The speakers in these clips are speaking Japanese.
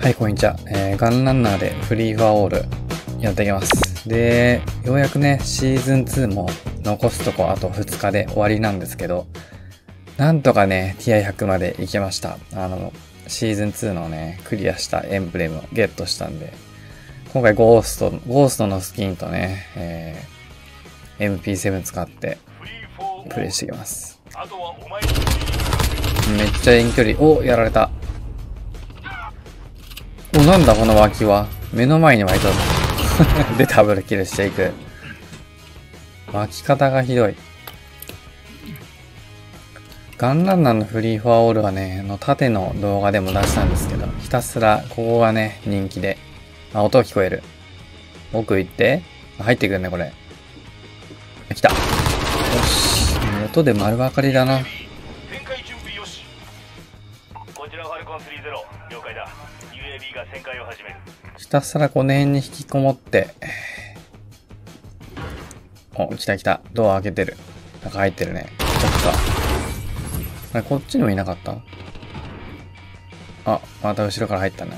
はい、こんにちは。えー、ガンランナーでフリーファーオールやっていきます。で、ようやくね、シーズン2も残すとこあと2日で終わりなんですけど、なんとかね、TI100 まで行けました。あの、シーズン2のね、クリアしたエンブレムをゲットしたんで、今回ゴースト、ゴーストのスキンとね、えー、MP7 使ってプレイしていきます。めっちゃ遠距離。おやられた。お、なんだこの脇は。目の前に湧いとる。で、ダブルキルしていく。湧き方がひどい。ガンランナーのフリーフォアオールはね、あの縦の動画でも出したんですけど、ひたすらここがね、人気で。あ、音聞こえる。奥行って。入ってくるね、これ。来た。よし。音で丸分かりだな。ひたすらこの辺に引きこもって。お、来た来た。ドア開けてる。なんか入ってるね。そっか。あれ、こっちにもいなかったあ、また後ろから入ったな。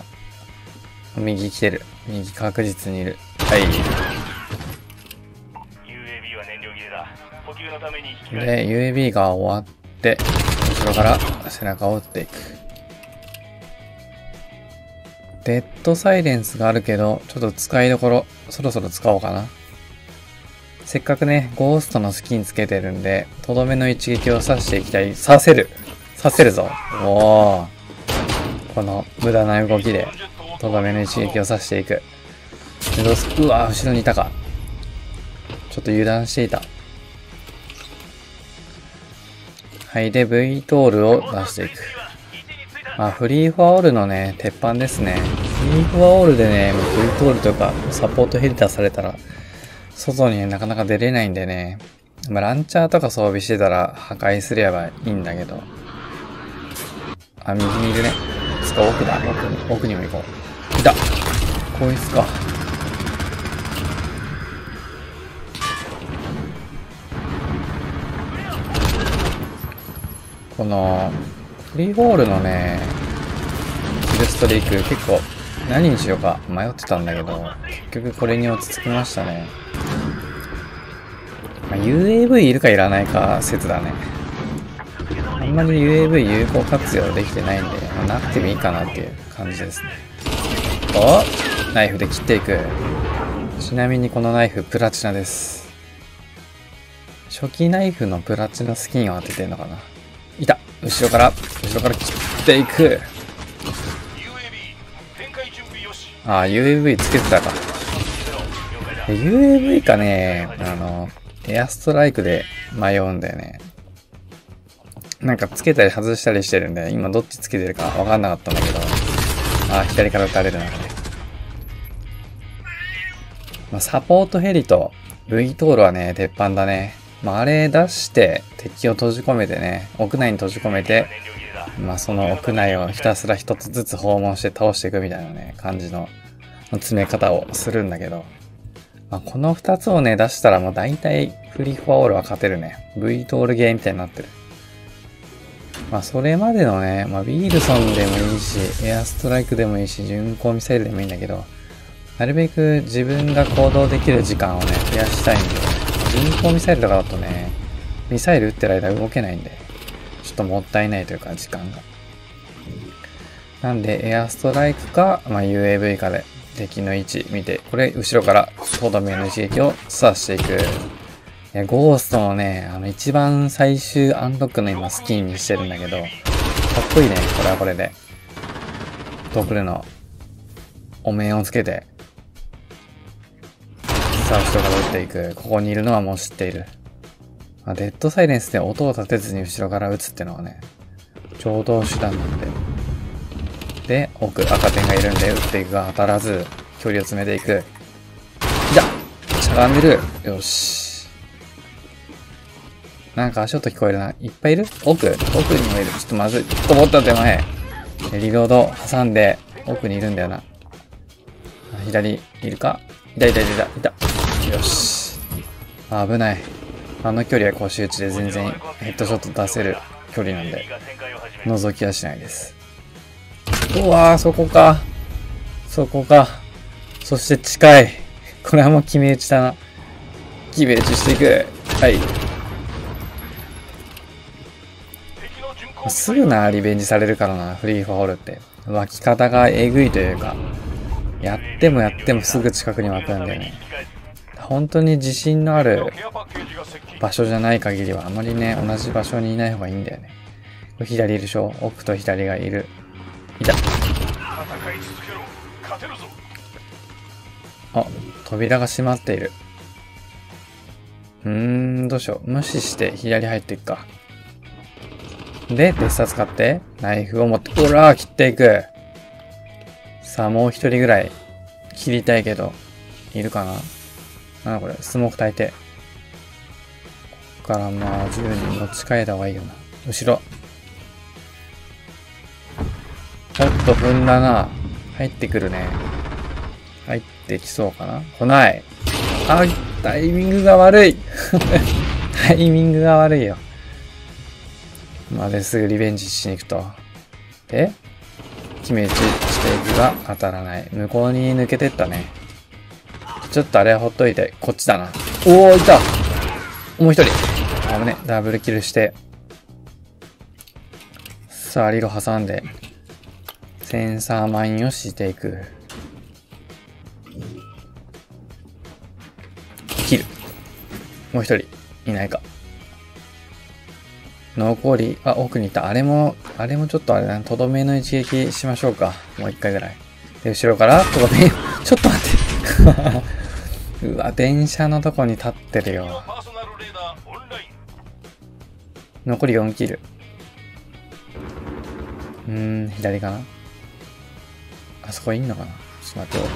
右来てる。右確実にいる。はい。UAB は燃料切れだ補給のために引き換えで、UAB が終わって、後ろから背中を打っていく。デッドサイレンスがあるけど、ちょっと使いどころ、そろそろ使おうかな。せっかくね、ゴーストのスキンつけてるんで、とどめの一撃を刺していきたい。刺せる刺せるぞおー。この無駄な動きで、とどめの一撃を刺していく。うわ後ろにいたか。ちょっと油断していた。はい。で、V トールを出していく。あ、フリーフォアオールのね、鉄板ですね。フリーフォアオールでね、もう V トールとかサポートヘリターされたら、外にねなかなか出れないんでね。まあ、ランチャーとか装備してたら破壊すればいいんだけど。あ、右にいるね。つか奥だ。奥に、奥にも行こう。いたこいつか。この、フリーフォールのね、キルストリーク結構何にしようか迷ってたんだけど、結局これに落ち着きましたね。まあ、UAV いるかいらないか説だね。あんまり UAV 有効活用できてないんで、まあ、なくてもいいかなっていう感じですね。おナイフで切っていく。ちなみにこのナイフプラチナです。初期ナイフのプラチナスキンを当ててんのかな後ろから、後ろから切っていくああ、UAV つけてたか。UAV かね、あの、エアストライクで迷うんだよね。なんかつけたり外したりしてるんで、今どっちつけてるかわかんなかったんだけど。ああ、左から撃たれるな、まあ、サポートヘリと V トールはね、鉄板だね。まあ、あれ出して敵を閉じ込めてね、屋内に閉じ込めて、まあその屋内をひたすら一つずつ訪問して倒していくみたいなね、感じの詰め方をするんだけど、まあ、この二つをね、出したらもう大体フリーフォアオールは勝てるね。V トールゲーみたいになってる。まあそれまでのね、まあウィールソンでもいいし、エアストライクでもいいし、巡航ミサイルでもいいんだけど、なるべく自分が行動できる時間をね、増やしたいんで、巡航ミサイルとかだとね、ミサイル撃ってる間動けないんで、ちょっともったいないというか、時間が。なんで、エアストライクか、まあ、UAV かで敵の位置見て、これ、後ろから、とどめの一撃を刺していく。いや、ゴーストのね、あの、一番最終アンロックの今、スキンにしてるんだけど、かっこいいね、これはこれで。ドクルの、お面をつけて、さあ、後ろから撃っていく。ここにいるのはもう知っている。まあ、デッドサイレンスで音を立てずに後ろから撃つってのはね、ちょうど手段なんで。で、奥、赤点がいるんで撃っていくが当たらず、距離を詰めていく。いたしゃがんでるよし。なんか足音聞こえるな。いっぱいいる？奥奥にもいる。ちょっとまずい。と思った手前。リロード挟んで、奥にいるんだよな。左、いるか？いたいたいたいた。いた。よし。危ない。あの距離は腰打ちで全然ヘッドショット出せる距離なんで、覗きはしないです。うわー、そこか。そこか。そして近い。これはもう決め打ちだな。決め打ちしていく。はい。すぐな、リベンジされるからな、フリーフォールって。湧き方がえぐいというか、やってもやってもすぐ近くに湧くんだよね。本当に自信のある場所じゃない限りはあまりね、同じ場所にいない方がいいんだよね。これ左いるでしょ？奥と左がいる。いた。あ、扉が閉まっている。うーん、どうしよう。無視して左入っていくか。で、別冊買って、ナイフを持って、うら切っていく。さあ、もう一人ぐらい切りたいけど、いるかな？なこれ、スモーク焚いて。ここからまあ、10人持ち帰った方がいいよな。後ろ。ちょっと踏んだな。入ってくるね。入ってきそうかな来ない。あ、タイミングが悪い。タイミングが悪いよ。まですぐリベンジしに行くと。で、決め打ちしていくが当たらない。向こうに抜けてったね。ちょっとあれはほっといて、こっちだな。おー、いたもう一人。危ね。ダブルキルして。さあ、リロ挟んで、センサーマインをしていく。切る。もう一人、いないか。残り、あ、奥にいた。あれも、あれもちょっとあれだな。とどめの一撃しましょうか。もう一回ぐらい。で、後ろから、とどめ、ちょっと待って。うわ、電車のとこに立ってるよ。残り4キル。うーん、左かなあそこいんのかなちょっと待ってよ。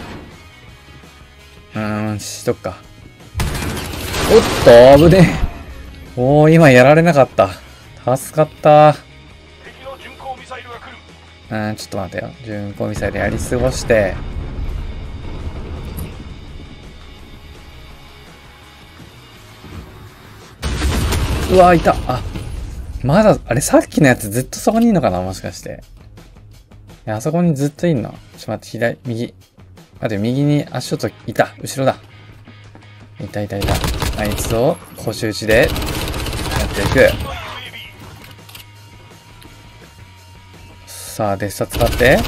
うーん、しとくか。おっと、危ねえ。おー、今やられなかった。助かった。うーん、ちょっと待ってよ。巡航ミサイルやり過ごして。うわ、いた。あ、まだ、あれ、さっきのやつずっとそこにいんのかなもしかして。いや、あそこにずっといんの。ちょっと待って、左、右。待って、右に足音いた。後ろだ。いたいたいた。あいつを腰打ちでやっていく。さあ、デッサ使って。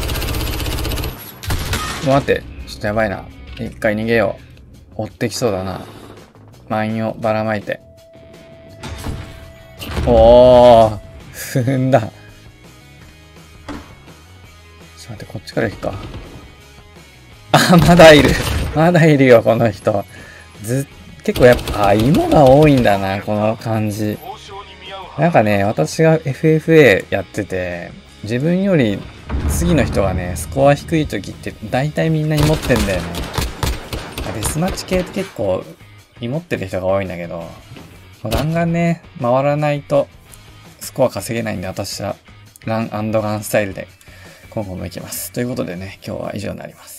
待って。ちょっとやばいな。一回逃げよう。追ってきそうだな。マインをばらまいて。おー。踏んだ。ちょっと待って、こっちから行くか。あ、まだいる。まだいるよ、この人。ず、結構やっぱ、あ、芋が多いんだな、この感じ。なんかね、私が FFA やってて、自分より次の人がね、スコア低い時って大体みんなに持ってんだよね。デスマッチ系って結構、に持ってる人が多いんだけど、ガンガンね、回らないとスコア稼げないんで、私はランガンスタイルで今後も行きます。ということでね、今日は以上になります。